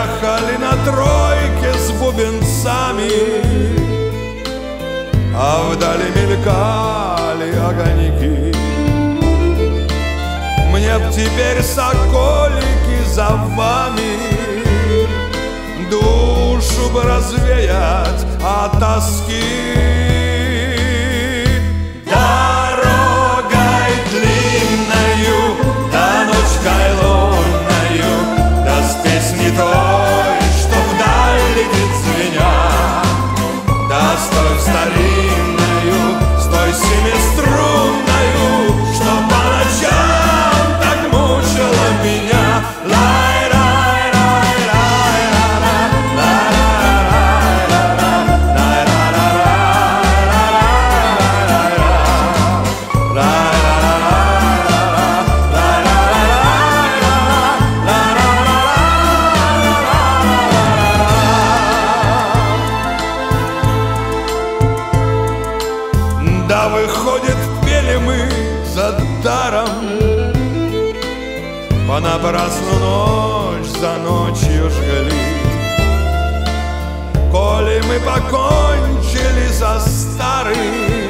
Ехали на тройке с бубенцами А вдали мелькали огоньки. Мне б теперь соколики за вами Душу бы развеять от тоски выходит, пели мы за даром. Понапрасну ночь за ночью жгли. Коли мы покончили за старым